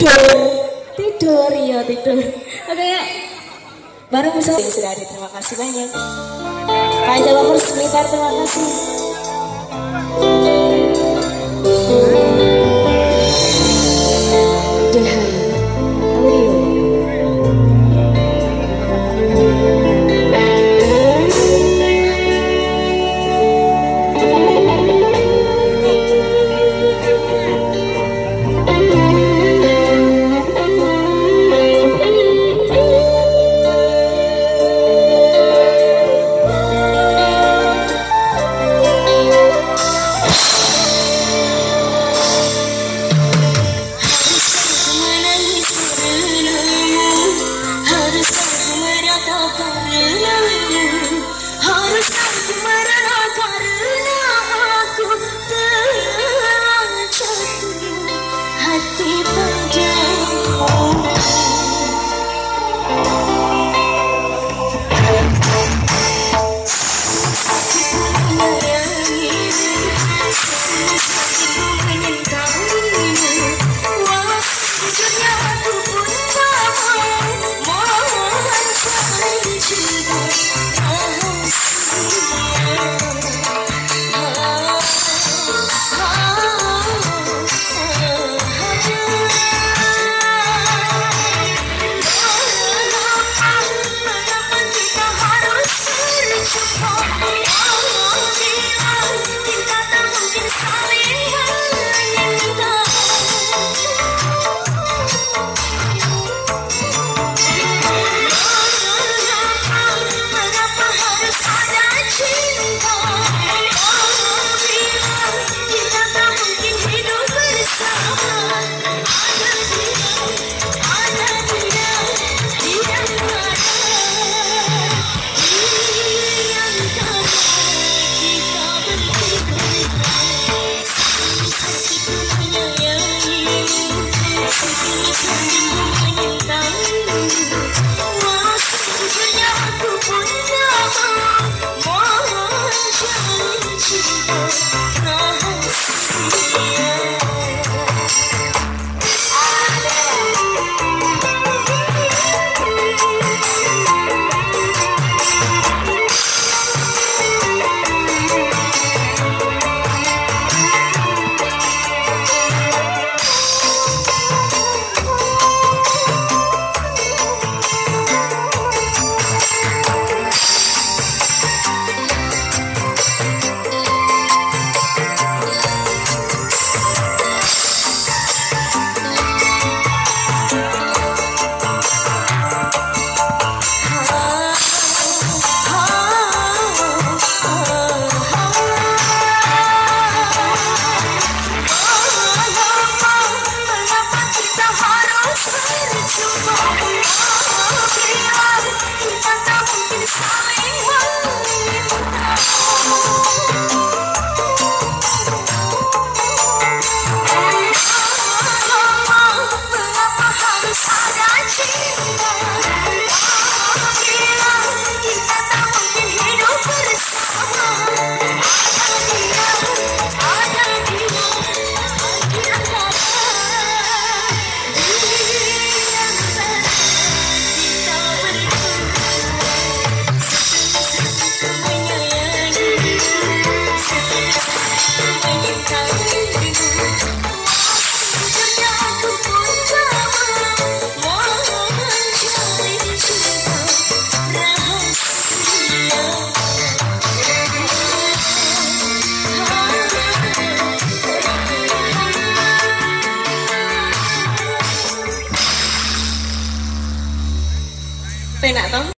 tidur. Tidur ya tidur. Oke ya. Baru bisa sudah ada terima kasih banyak. Kak Jawa Persmita terima kasih कर हर संग मरना कर। nè tống